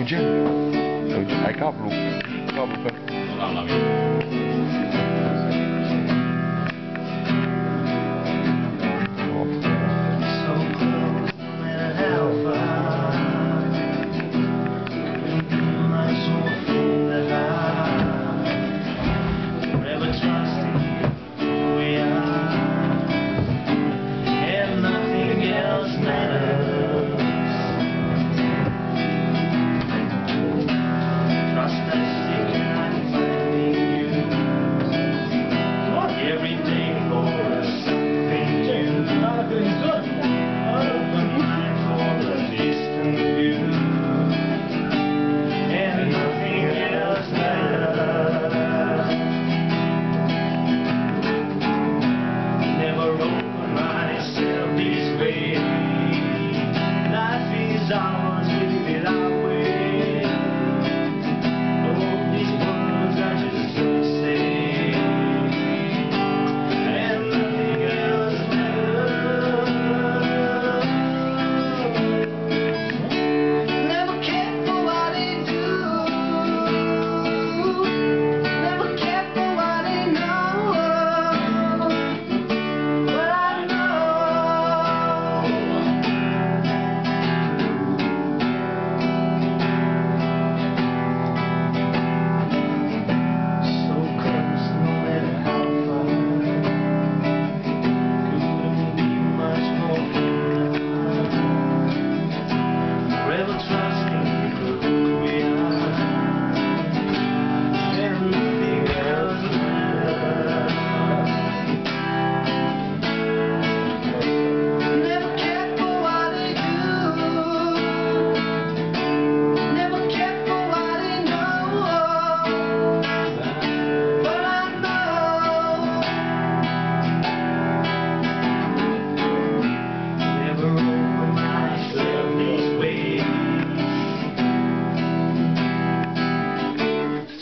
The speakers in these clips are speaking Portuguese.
Eugen? Eugen? Hai cablu. Cablu pe... down.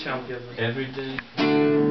champion. Every day.